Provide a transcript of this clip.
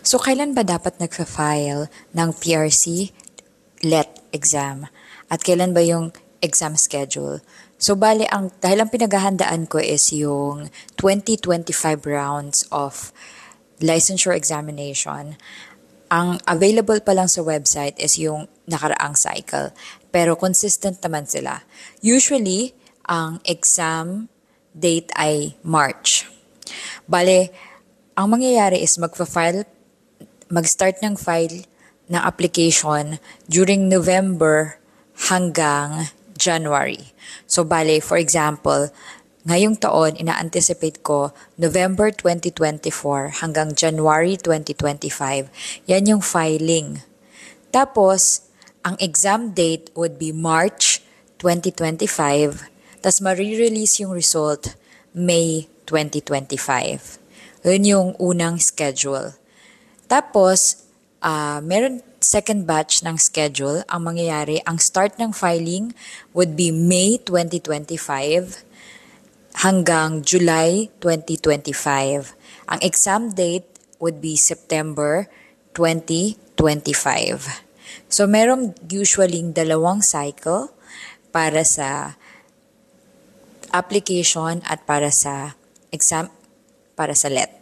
So, kailan ba dapat nagfa-file ng PRC LET exam? At kailan ba yung exam schedule? So, bali, ang, dahil ang pinaghahandaan ko is yung 2025 rounds of licensure examination, ang available pa lang sa website is yung nakaraang cycle. Pero consistent naman sila. Usually, ang exam date ay March. Bale, ang mangyayari is magfa-file, mag-start ng file ng application during November hanggang January. So, bale, for example, Ngayong taon, ina-anticipate ko November 2024 hanggang January 2025. Yan yung filing. Tapos, ang exam date would be March 2025. Tapos, marirelease yung result May 2025. Yun yung unang schedule. Tapos, uh, meron second batch ng schedule. Ang mangyayari, ang start ng filing would be May 2025 hanggang July 2025. Ang exam date would be September 2025. So, merong usually dalawang cycle para sa application at para sa exam, para sa let.